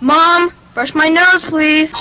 Mom, brush my nose, please.